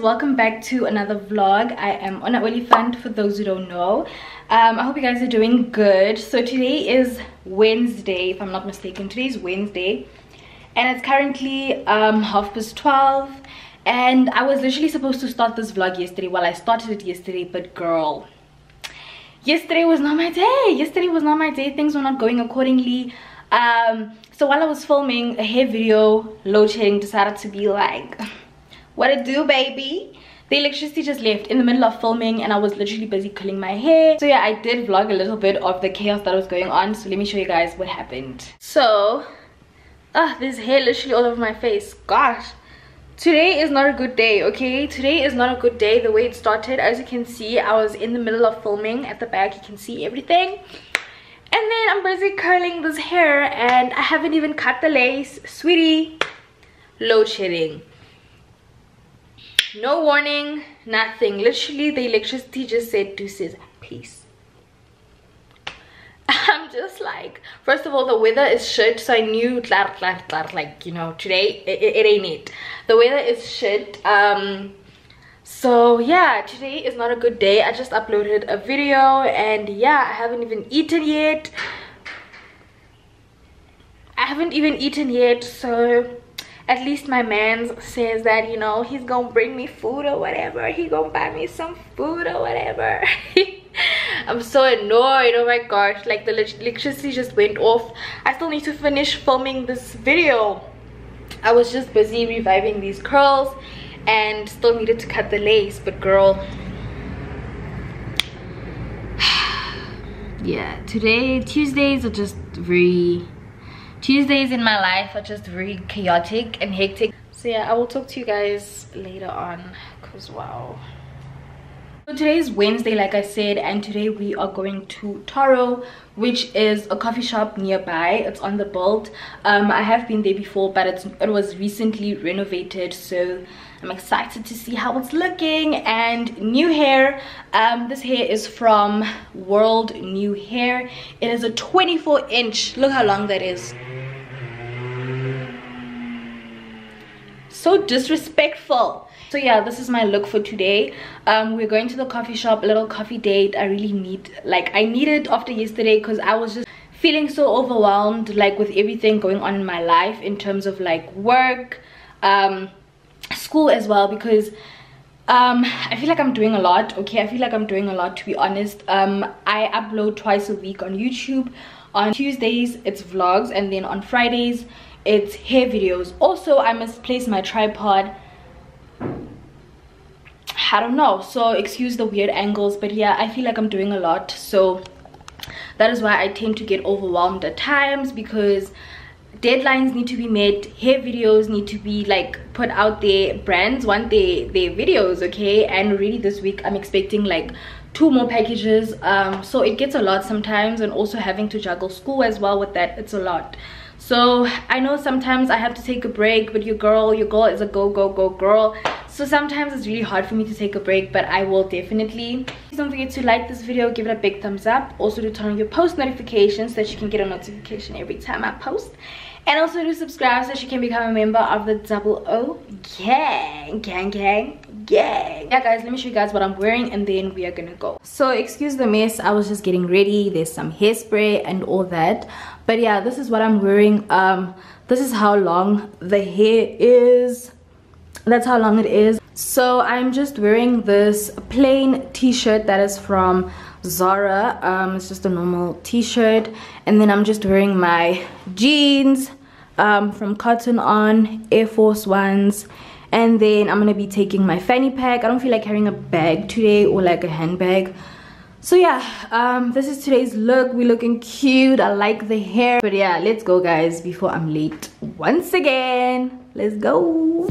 welcome back to another vlog. I am Ona Oliphant for those who don't know. Um, I hope you guys are doing good. So today is Wednesday, if I'm not mistaken. Today is Wednesday and it's currently um, half past 12 and I was literally supposed to start this vlog yesterday. Well, I started it yesterday, but girl, yesterday was not my day. Yesterday was not my day. Things were not going accordingly. Um, so while I was filming a hair video, load shedding decided to be like what it do baby? The electricity just left in the middle of filming and i was literally busy curling my hair. So yeah i did vlog a little bit of the chaos that was going on. So let me show you guys what happened. So ah there's hair literally all over my face. Gosh. Today is not a good day okay? Today is not a good day. The way it started as you can see i was in the middle of filming. At the back you can see everything. And then i'm busy curling this hair and i haven't even cut the lace. Sweetie. Load shedding no warning nothing. Literally the electricity just said deuces peace. I'm just like first of all the weather is shit so i knew like you know today it, it, it ain't it. The weather is shit um so yeah today is not a good day. I just uploaded a video and yeah i haven't even eaten yet. I haven't even eaten yet so at least my man says that you know he's gonna bring me food or whatever. He gonna buy me some food or whatever. I'm so annoyed. Oh my gosh. Like the electricity just went off. I still need to finish filming this video. I was just busy reviving these curls and still needed to cut the lace but girl. Yeah today tuesdays are just very Tuesdays in my life are just very chaotic and hectic. So yeah, I will talk to you guys later on because wow. So today is Wednesday like I said and today we are going to Taro which is a coffee shop nearby. It's on the Bilt. Um, I have been there before but it's, it was recently renovated so I'm excited to see how it's looking and new hair. Um, this hair is from World New Hair. It is a 24 inch. Look how long that is. So disrespectful. So yeah this is my look for today. Um we're going to the coffee shop a little coffee date. I really need like i need it after yesterday because i was just feeling so overwhelmed like with everything going on in my life in terms of like work um school as well because um i feel like i'm doing a lot okay? I feel like i'm doing a lot to be honest. Um i upload twice a week on youtube. On tuesdays it's vlogs and then on fridays it's hair videos. Also i misplaced my tripod i don't know so excuse the weird angles but yeah i feel like i'm doing a lot so that is why i tend to get overwhelmed at times because deadlines need to be met hair videos need to be like put out there brands want their their videos okay? And really this week i'm expecting like two more packages um so it gets a lot sometimes and also having to juggle school as well with that it's a lot so i know sometimes i have to take a break but your girl your girl is a go go go girl. So sometimes it's really hard for me to take a break but i will definitely. Please don't forget to like this video give it a big thumbs up. Also to turn on your post notifications so that you can get a notification every time i post. And also to subscribe so that you can become a member of the double o gang gang gang gang. Yeah guys let me show you guys what i'm wearing and then we are gonna go. So excuse the mess i was just getting ready. There's some hairspray and all that but yeah this is what i'm wearing. Um this is how long the hair is. That's how long it is. So i'm just wearing this plain t-shirt that is from zara. Um it's just a normal t-shirt. And then i'm just wearing my jeans um from cotton on air force ones. And then i'm gonna be taking my fanny pack. I don't feel like carrying a bag today or like a handbag so yeah um this is today's look. We're looking cute. I like the hair. But yeah let's go guys before i'm late once again. Let's go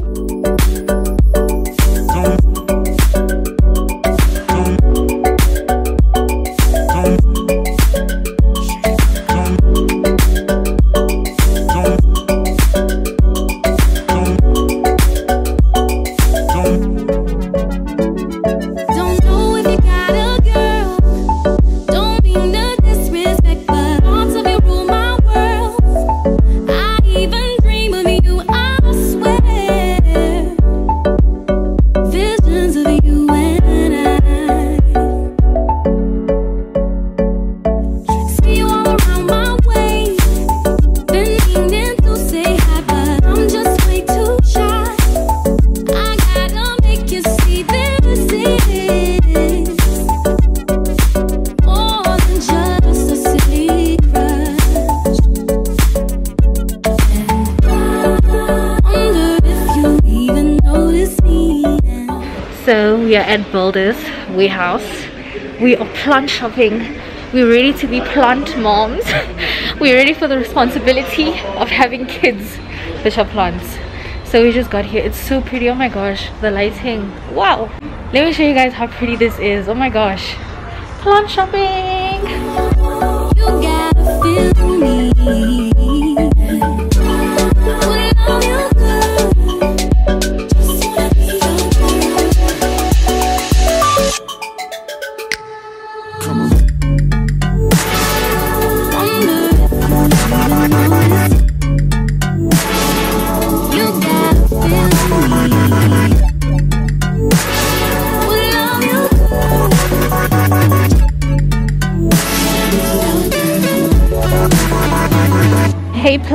plant shopping we're ready to be plant moms. We're ready for the responsibility of having kids which are plants. So we just got here. It's so pretty. Oh my gosh the lighting. Wow. Let me show you guys how pretty this is. Oh my gosh. Plant shopping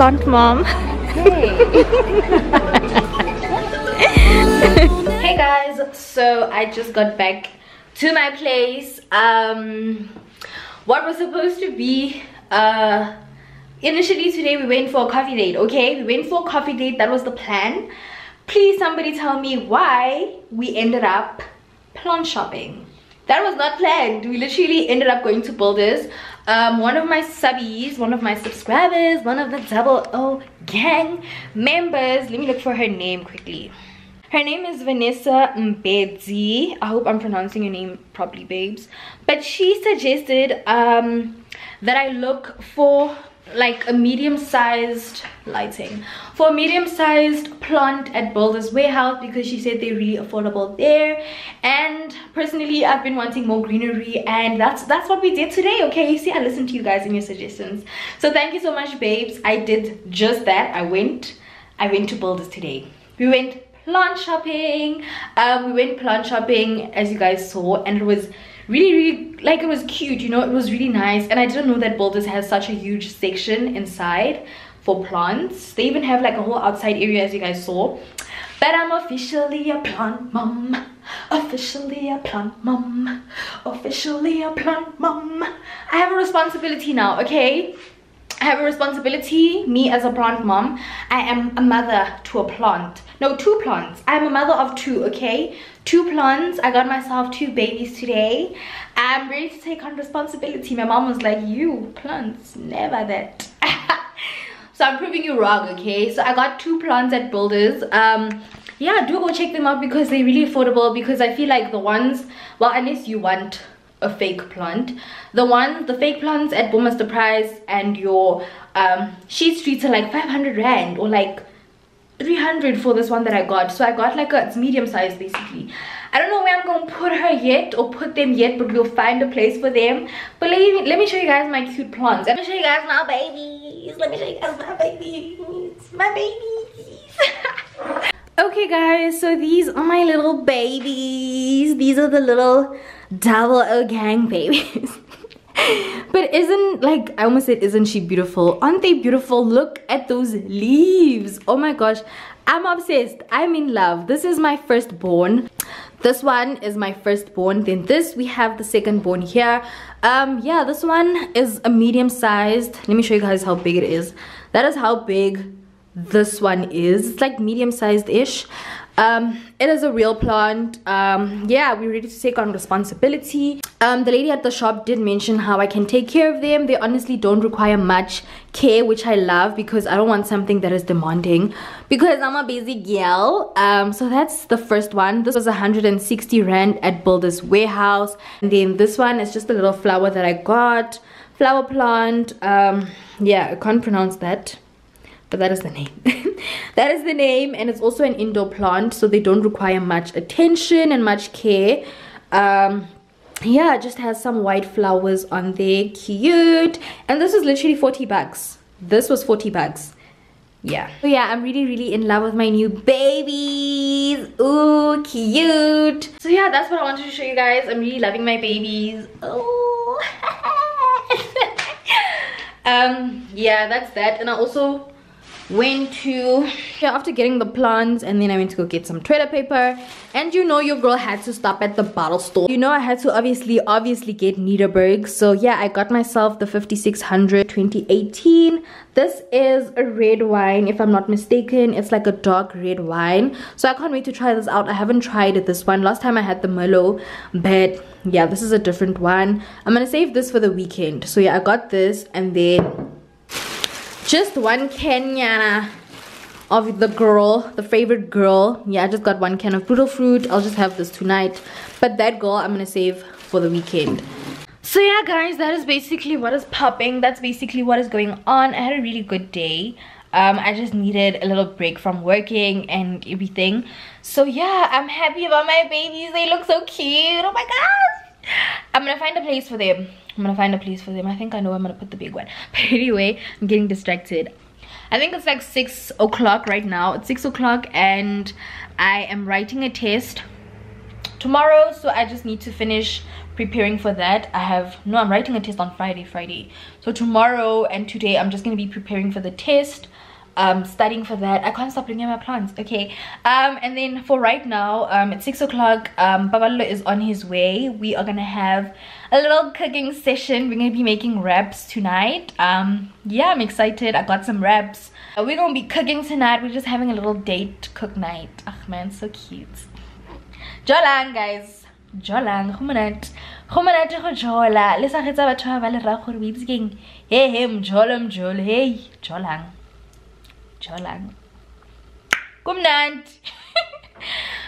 Mom. Hey. hey guys, so I just got back to my place. Um what was supposed to be uh initially today we went for a coffee date, okay? We went for a coffee date, that was the plan. Please somebody tell me why we ended up plant shopping that was not planned we literally ended up going to builders um, one of my subbies one of my subscribers one of the double o gang members let me look for her name quickly her name is Vanessa Mbedzi. I hope I'm pronouncing your name properly, babes. But she suggested um, that I look for like a medium-sized lighting. For a medium-sized plant at Builders Warehouse because she said they're really affordable there. And personally I've been wanting more greenery and that's that's what we did today okay? You see I listened to you guys and your suggestions. So thank you so much babes. I did just that. I went I went to Builders today. We went plant shopping. Um, we went plant shopping as you guys saw and it was really really like it was cute you know it was really nice. And i didn't know that Builders has such a huge section inside for plants. They even have like a whole outside area as you guys saw. But i'm officially a plant mom officially a plant mom officially a plant mom i have a responsibility now okay I have a responsibility, me as a plant mom. I am a mother to a plant. No, two plants. I'm a mother of two, okay? Two plants. I got myself two babies today. I'm ready to take on responsibility. My mom was like, you plants, never that. so I'm proving you wrong, okay? So I got two plants at Builders. Um, yeah, do go check them out because they're really affordable because I feel like the ones, well, unless you want a fake plant. The one the fake plants at Boommaster Price and your um sheet streets are like 500 rand or like 300 for this one that i got. So i got like a it's medium size basically. I don't know where i'm gonna put her yet or put them yet but we'll find a place for them. But let me, let me show you guys my cute plants. Let me show you guys my babies. Let me show you guys my babies. My babies okay guys so these are my little babies. These are the little double o gang babies. But isn't like i almost said isn't she beautiful? Aren't they beautiful? Look at those leaves. Oh my gosh. I'm obsessed. I'm in love. This is my firstborn. This one is my firstborn. Then this we have the secondborn here. Um yeah this one is a medium sized let me show you guys how big it is. That is how big this one is. It's like medium sized ish um it is a real plant. Um yeah we're ready to take on responsibility. Um the lady at the shop did mention how i can take care of them. They honestly don't require much care which i love because i don't want something that is demanding. Because i'm a busy girl. Um so that's the first one. This was 160 rand at builders warehouse. And then this one is just a little flower that i got. Flower plant. Um yeah i can't pronounce that but that is the name. That is the name and it's also an indoor plant so they don't require much attention and much care. Um yeah just has some white flowers on there. Cute. And this is literally 40 bucks. This was 40 bucks. Yeah. So yeah i'm really really in love with my new babies. Ooh, cute. So yeah that's what i wanted to show you guys. I'm really loving my babies. Oh. Um yeah that's that. And i also went to yeah, after getting the plants and then I went to go get some toilet paper. And you know your girl had to stop at the bottle store. You know I had to obviously obviously get Nederburg so yeah I got myself the 5600 2018 this is a red wine if I'm not mistaken. It's like a dark red wine. So I can't wait to try this out. I haven't tried this one. Last time I had the Merlot but yeah this is a different one. I'm gonna save this for the weekend. So yeah I got this and then just one can of the girl the favorite girl. Yeah i just got one can of brutal fruit. I'll just have this tonight. But that girl i'm gonna save for the weekend. So yeah guys that is basically what is popping. That's basically what is going on. I had a really good day. Um, i just needed a little break from working and everything. So yeah i'm happy about my babies. They look so cute. Oh my gosh. I'm gonna find a place for them I'm gonna find a place for them. I think I know I'm gonna put the big one. But anyway, I'm getting distracted. I think it's like 6 o'clock right now. It's 6 o'clock and I am writing a test tomorrow. So I just need to finish preparing for that. I have, no, I'm writing a test on Friday, Friday. So tomorrow and today I'm just gonna be preparing for the test um studying for that i can't stop looking at my plants okay um and then for right now um it's six o'clock um babalo is on his way we are gonna have a little cooking session. We're gonna be making wraps tonight. Um yeah i'm excited. I got some wraps. Uh, we're gonna be cooking tonight. We're just having a little date cook night. Oh man so cute. Jolang guys. Jolang go monate go jola. Le sa getsa batho ba le ra gore o itse keng? He he mjolo mjolo hey jolang. Cholang. Kumnand.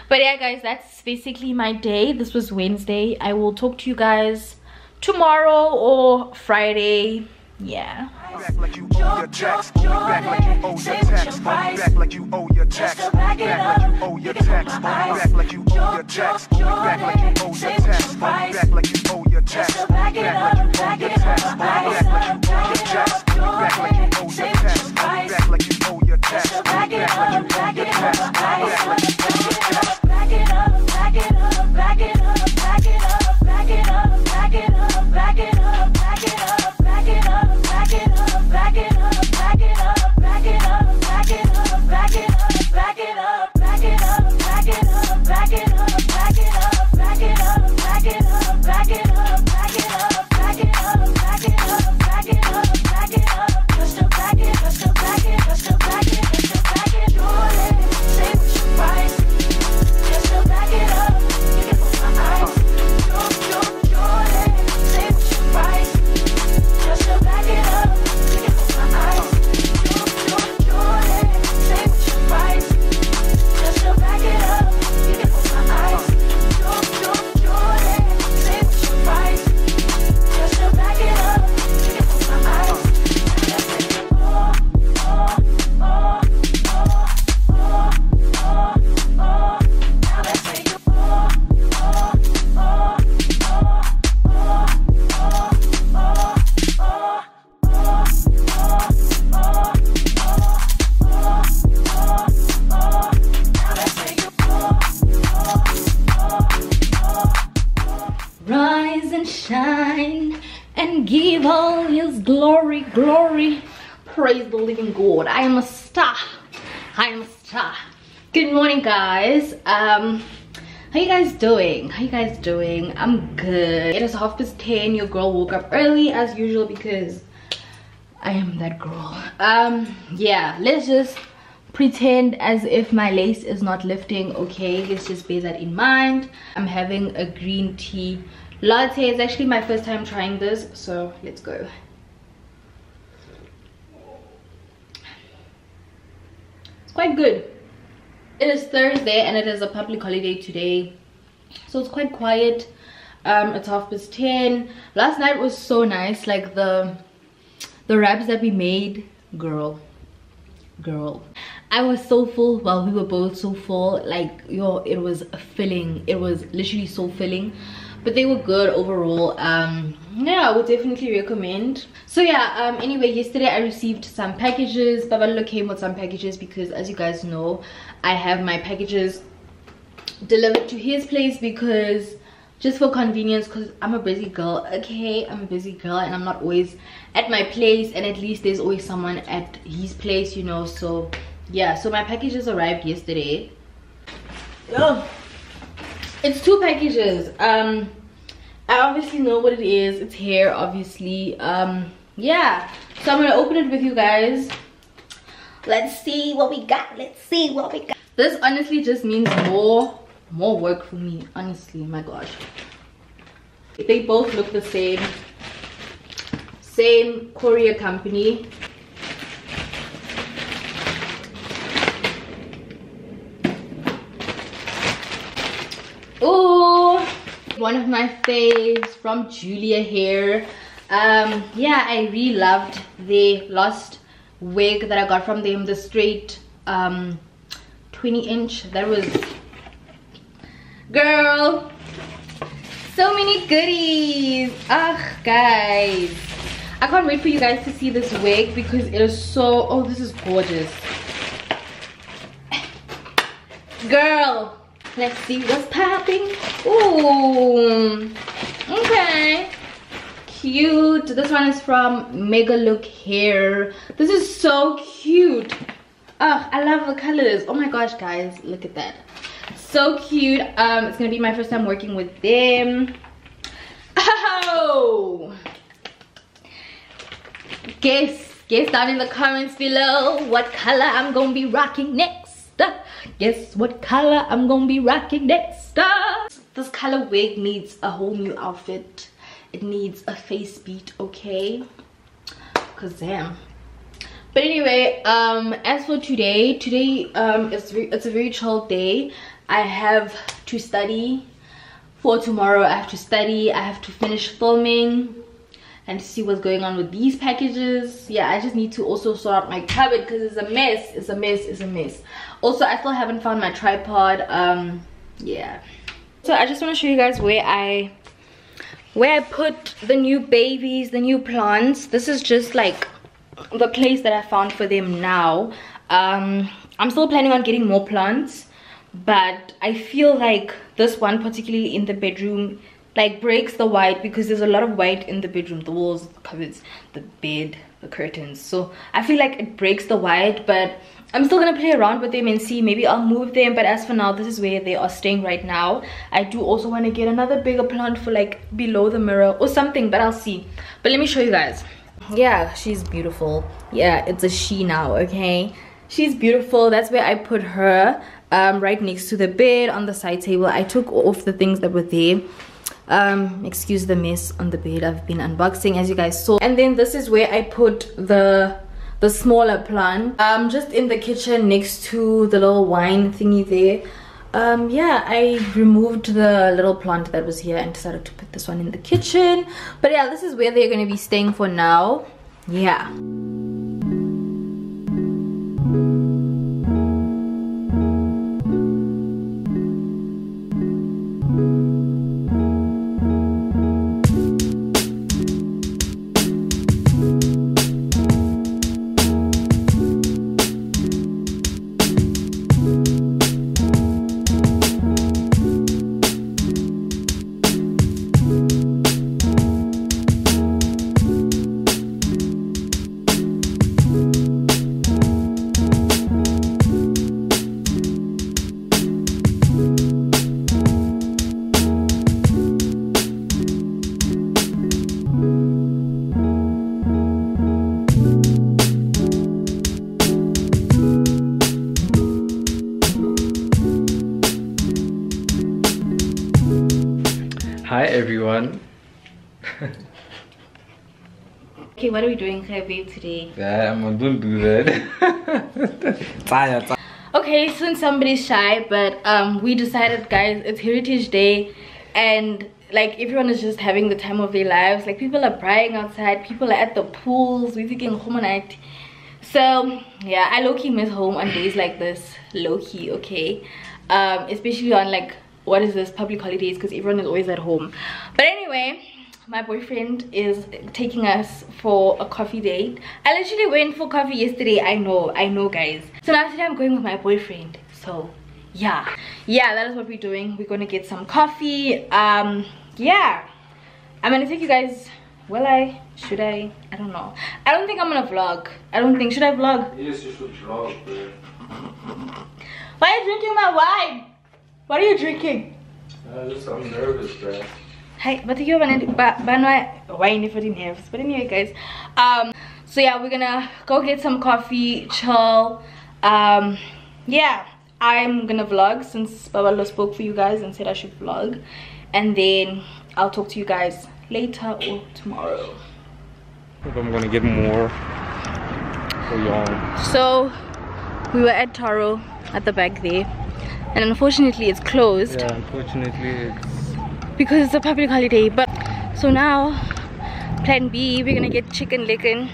But yeah guys that's basically my day this was wednesday i will talk to you guys tomorrow or friday yeah back like you owe your tax. Back like you owe your tax. Back like you owe your tax. Back like you owe your tax. Back like you owe your tax. Back like you owe your tax. Back like you owe your chest. Just back it up, back it up, back it up. Back like you owe your test. Back like you owe your test. Back back it up, back it up. Back it up, back it up, back it up, back it up, back it up, back it up. Um how you guys doing? How you guys doing? I'm good. It is half past 10 your girl woke up early as usual because i am that girl. Um yeah let's just pretend as if my lace is not lifting okay? Let's just bear that in mind. I'm having a green tea latte. It's actually my first time trying this so let's go. It's quite good it is thursday and it is a public holiday today. So it's quite quiet. Um it's half past 10 last night was so nice like the the wraps that we made. Girl girl. I was so full while we were both so full. Like yo it was filling. It was literally so filling but they were good overall. Um yeah i would definitely recommend. So yeah um anyway yesterday i received some packages. Babalo came with some packages because as you guys know i have my packages delivered to his place because just for convenience because i'm a busy girl okay? I'm a busy girl and i'm not always at my place and at least there's always someone at his place you know? So yeah so my packages arrived yesterday. Oh it's two packages. Um i obviously know what it is. It's hair obviously. Um yeah. So i'm gonna open it with you guys. Let's see what we got. Let's see what we got. This honestly just means more more work for me honestly. My gosh. They both look the same. Same courier company oh one of my faves from julia hair um yeah i really loved the last wig that i got from them the straight um 20 inch. That was girl so many goodies. Ugh guys. I can't wait for you guys to see this wig because it is so oh this is gorgeous. Girl let's see what's popping. Ooh, okay. Cute. This one is from mega look hair this is so cute. Oh i love the colors. Oh my gosh guys look at that. So cute. Um it's gonna be my first time working with them. Oh. Guess guess down in the comments below what color i'm gonna be rocking next guess what color i'm gonna be rocking next? This color wig needs a whole new outfit. It needs a face beat okay? Because damn but anyway um as for today today um it's it's a very chill day. I have to study. For tomorrow i have to study. I have to finish filming and see what's going on with these packages. Yeah i just need to also sort out my cupboard because it's a mess. It's a mess. It's a mess also i still haven't found my tripod um yeah so i just want to show you guys where i where I put the new babies, the new plants. This is just like the place that I found for them now. Um, I'm still planning on getting more plants, but I feel like this one particularly in the bedroom like breaks the white because there's a lot of white in the bedroom the walls the the bed the curtains. So i feel like it breaks the white but i'm still gonna play around with them and see. Maybe i'll move them but as for now this is where they are staying right now. I do also want to get another bigger plant for like below the mirror or something but i'll see. But let me show you guys. Yeah she's beautiful. Yeah it's a she now okay? She's beautiful. That's where i put her um, right next to the bed on the side table. I took off the things that were there um excuse the mess on the bed. I've been unboxing as you guys saw. And then this is where i put the the smaller plant um just in the kitchen next to the little wine thingy there. Um yeah i removed the little plant that was here and decided to put this one in the kitchen. But yeah this is where they're going to be staying for now. Yeah what are we doing babe today? Yeah, I'm don't do that. Okay since somebody's shy but um we decided guys it's heritage day and like everyone is just having the time of their lives. Like people are crying outside people are at the pools we're thinking home night. So yeah i low-key miss home on days like this. Low-key okay? Um especially on like what is this public holidays because everyone is always at home. But anyway my boyfriend is taking us for a coffee date. I literally went for coffee yesterday. I know i know guys. So now today i'm going with my boyfriend. So yeah. Yeah that is what we're doing. We're gonna get some coffee. Um yeah. I'm gonna take you guys will i? Should i? I don't know. I don't think i'm gonna vlog. I don't think should i vlog? Yes you should vlog bro. why are you drinking my wine? What are you drinking? Uh, just i'm nervous bro Hi, but you have wine for the nerves. But anyway, guys, um, so yeah, we're gonna go get some coffee, chill. Um, yeah, I'm gonna vlog since Babalo spoke for you guys and said I should vlog, and then I'll talk to you guys later or tomorrow. I'm gonna get more for y'all. So we were at Taro at the back there, and unfortunately it's closed. Yeah, unfortunately it's because it's a public holiday but so now plan b we're gonna get chicken licken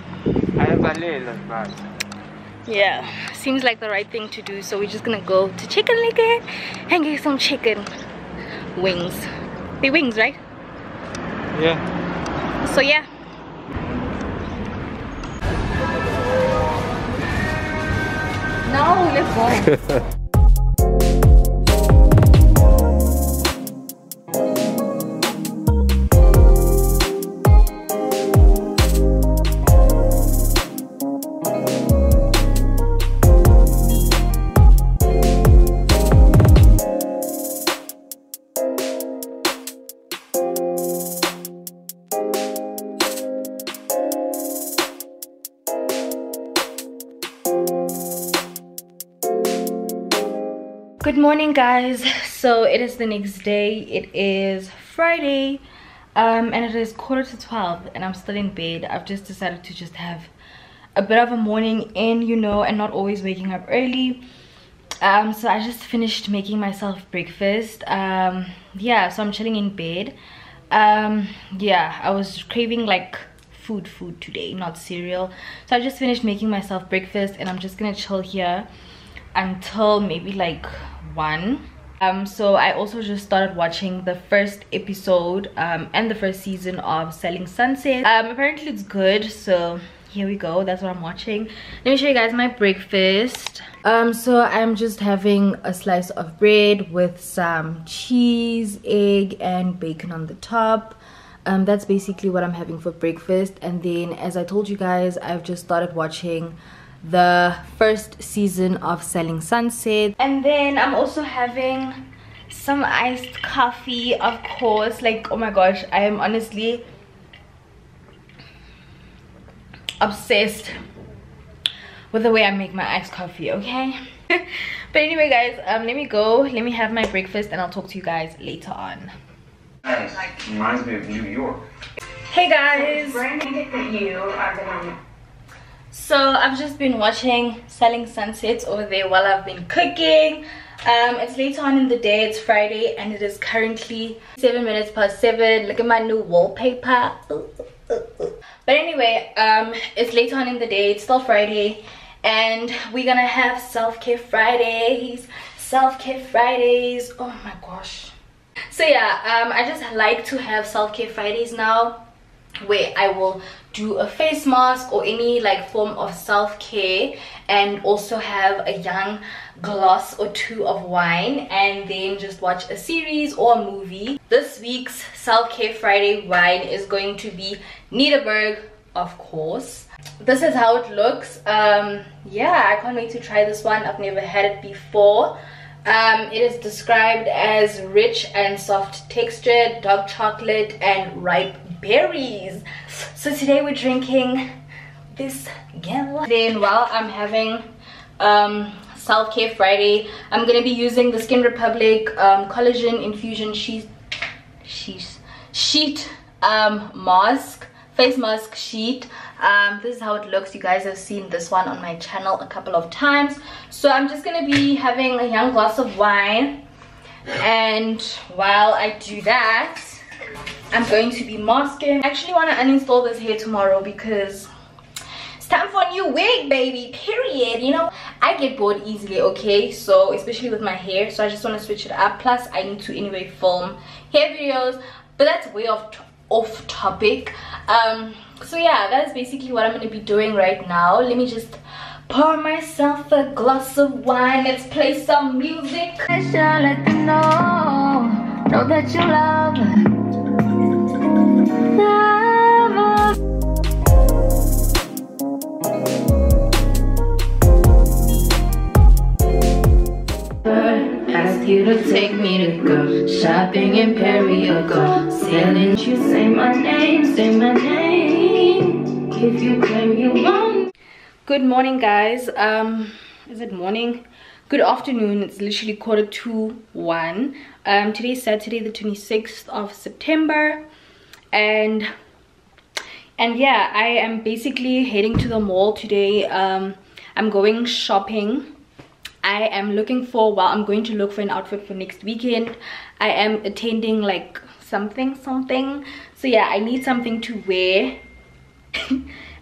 yeah seems like the right thing to do so we're just gonna go to chicken licken and get some chicken wings. The wings right? Yeah. So yeah. Now let's go good morning guys. So it is the next day. It is friday um, and it is quarter to 12 and i'm still in bed. I've just decided to just have a bit of a morning in you know and not always waking up early. Um, so i just finished making myself breakfast. Um, yeah so i'm chilling in bed. Um, yeah i was craving like food food today not cereal. So i just finished making myself breakfast and i'm just gonna chill here until maybe like one. Um, so i also just started watching the first episode um, and the first season of selling sunset. Um, apparently it's good so here we go. That's what i'm watching. Let me show you guys my breakfast. Um so i'm just having a slice of bread with some cheese egg and bacon on the top. Um that's basically what i'm having for breakfast. And then as i told you guys i've just started watching the first season of Selling Sunset. And then I'm also having some iced coffee, of course. Like, oh my gosh, I am honestly obsessed with the way I make my iced coffee, okay? but anyway, guys, um, let me go. Let me have my breakfast and I'll talk to you guys later on. Reminds me of New York. Hey guys! you are gonna so i've just been watching selling sunsets over there while i've been cooking. Um it's later on in the day it's friday and it is currently seven minutes past seven. Look at my new wallpaper. But anyway um it's later on in the day it's still friday and we're gonna have self-care fridays. Self-care fridays. Oh my gosh. So yeah um i just like to have self-care fridays now where I will do a face mask or any like form of self-care and also have a young glass or two of wine and then just watch a series or a movie. This week's self-care Friday wine is going to be Nederburg of course. This is how it looks. Um, yeah, I can't wait to try this one. I've never had it before. Um, it is described as rich and soft textured, dark chocolate and ripe berries. So today we're drinking this gala then while i'm having um, self-care friday i'm gonna be using the skin republic um, collagen infusion sheet sheet sheet um, mask face mask sheet. Um, this is how it looks. You guys have seen this one on my channel a couple of times. So i'm just gonna be having a young glass of wine. And while i do that I'm going to be masking. I actually want to uninstall this hair tomorrow because it's time for a new wig, baby, period. You know, I get bored easily, okay? So, especially with my hair. So, I just want to switch it up. Plus, I need to anyway film hair videos. But that's way off, off topic. Um, so, yeah, that's basically what I'm going to be doing right now. Let me just Pour myself a glass of wine, let's play some music. I shall let them know, know that you love. Ask you to take me to go shopping in Perry go sailing. You say my name, say my name. If you claim you want. Good morning, guys. Um, is it morning? Good afternoon. It's literally quarter to one. Um, today's Saturday, the 26th of September, and and yeah, I am basically heading to the mall today. Um, I'm going shopping I am looking for, well, I'm going to look for an outfit for next weekend. I am attending like something, something. So yeah, I need something to wear.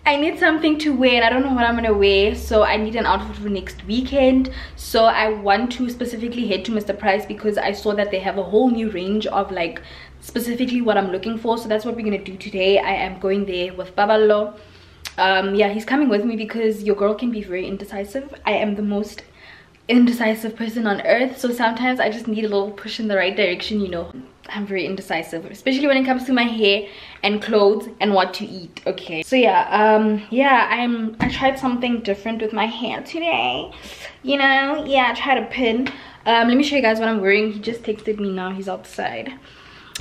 I need something to wear and I don't know what I'm gonna wear so I need an outfit for next weekend so I want to specifically head to Mr. Price because I saw that they have a whole new range of like specifically what I'm looking for. So that's what we're gonna do today. I am going there with Babalo um yeah he's coming with me because your girl can be very indecisive. I am the most indecisive person on earth. So sometimes i just need a little push in the right direction you know. I'm very indecisive especially when it comes to my hair and clothes and what to eat okay? So yeah um yeah i'm i tried something different with my hair today. You know yeah i tried a pin. Um let me show you guys what i'm wearing. He just texted me now he's outside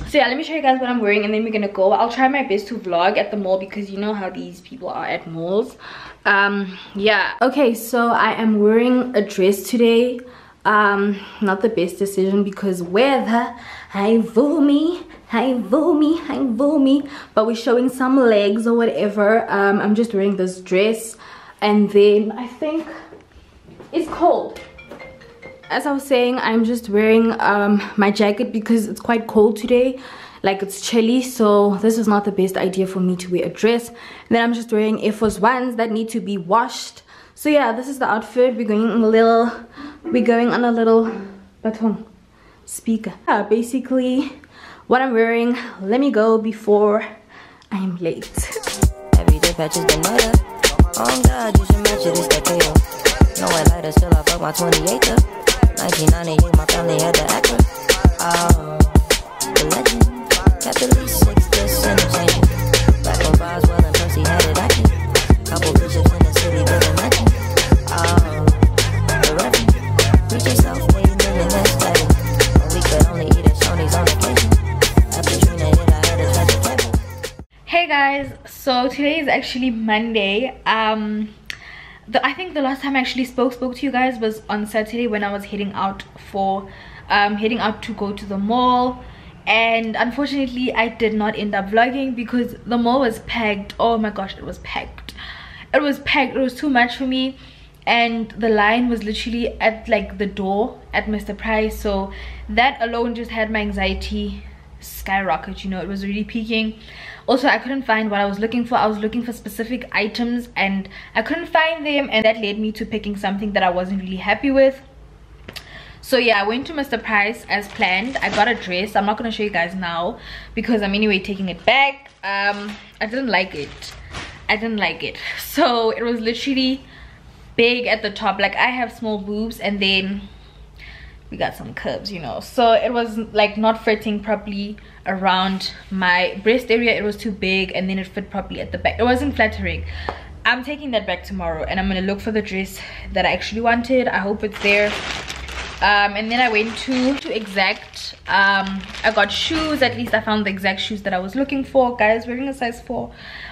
so yeah let me show you guys what i'm wearing and then we're gonna go. I'll try my best to vlog at the mall because you know how these people are at malls. Um yeah. Okay so i am wearing a dress today. Um not the best decision because weather. Hi me. Hi me. Hi me. But we're showing some legs or whatever. Um i'm just wearing this dress. And then i think it's cold as i was saying i'm just wearing um my jacket because it's quite cold today. Like it's chilly so this is not the best idea for me to wear a dress. And then i'm just wearing air force ones that need to be washed. So yeah this is the outfit. We're going on a little we're going on a little baton speaker. Yeah, basically what i'm wearing let me go before i am late everyday patches the mother oh god you should match it. It's that no i still i fuck my 28 1998 my family had the actor oh the legend Kept at least six discs in the. Back Roswell and Percy had it acting. Couple bishops in the city mansion. Oh, the reverend. Yourself, waiting in the next we could only eat at on occasion. After Trina hit, I had a cabin. Hey guys, so today is actually Monday. Um, the, I think the last time I actually spoke spoke to you guys was on Saturday when I was heading out for um heading out to go to the mall. And unfortunately i did not end up vlogging because the mall was packed. Oh my gosh it was packed. It was packed. It was too much for me. And the line was literally at like the door at mr price. So that alone just had my anxiety skyrocket you know it was really peaking also i couldn't find what i was looking for. I was looking for specific items and i couldn't find them and that led me to picking something that i wasn't really happy with. So yeah i went to mr price as planned. I got a dress. I'm not gonna show you guys now because i'm anyway taking it back. Um i didn't like it. I didn't like it. So it was literally big at the top. Like i have small boobs and then we got some curves you know. So it was like not fitting properly around my breast area it was too big and then it fit properly at the back. It wasn't flattering. I'm taking that back tomorrow and i'm gonna look for the dress that i actually wanted. I hope it's there. Um, and then i went to to exact. Um, i got shoes. At least i found the exact shoes that i was looking for. Guys wearing a size four.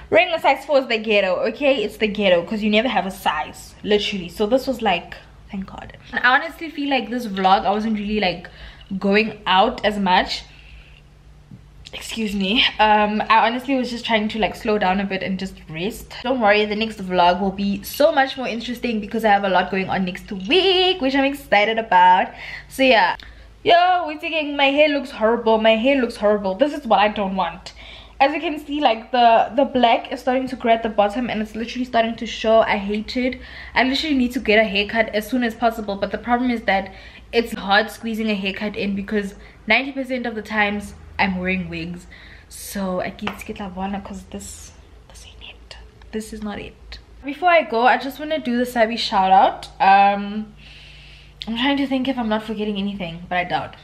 Wearing a size four is the ghetto okay? It's the ghetto because you never have a size literally. So this was like thank god. I honestly feel like this vlog i wasn't really like going out as much excuse me. Um i honestly was just trying to like slow down a bit and just rest. Don't worry the next vlog will be so much more interesting because i have a lot going on next week which i'm excited about. So yeah. Yo we're taking my hair looks horrible my hair looks horrible. This is what i don't want. As you can see like the the black is starting to grow at the bottom and it's literally starting to show. I hate it. I literally need to get a haircut as soon as possible but the problem is that it's hard squeezing a haircut in because 90 percent of the times i'm wearing wigs so i keep to get one because this this ain't it. This is not it. Before i go i just want to do the sabi shout out. Um i'm trying to think if i'm not forgetting anything but i doubt.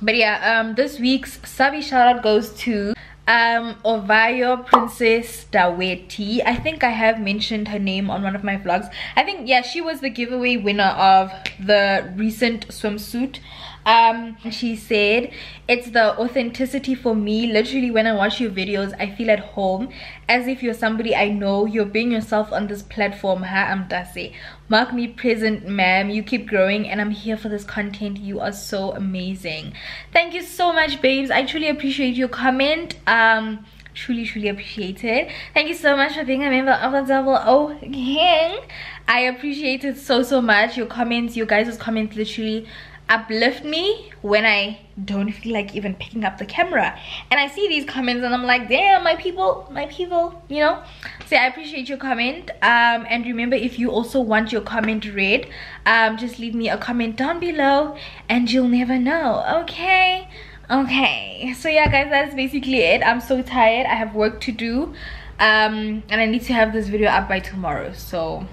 But yeah um this week's sabi shout out goes to um Ovayo Princess Daweti. I think I have mentioned her name on one of my vlogs. I think yeah, she was the giveaway winner of the recent swimsuit um she said it's the authenticity for me. Literally when i watch your videos i feel at home as if you're somebody i know. You're being yourself on this platform. Ha i'm dasi. Mark me present ma'am. You keep growing and i'm here for this content. You are so amazing. Thank you so much babes. I truly appreciate your comment. Um truly truly appreciate it. Thank you so much for being a member of the double o gang. I appreciate it so so much. Your comments your guys' comments literally uplift me when I don't feel like even picking up the camera. And I see these comments and I'm like, damn, my people, my people, you know? So I appreciate your comment. Um, and remember, if you also want your comment read, um, just leave me a comment down below and you'll never know, okay? Okay, so yeah guys, that's basically it. I'm so tired. I have work to do. Um, and I need to have this video up by tomorrow. So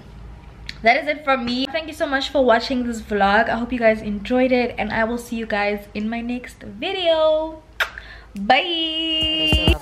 that is it from me. Thank you so much for watching this vlog. I hope you guys enjoyed it and i will see you guys in my next video. Bye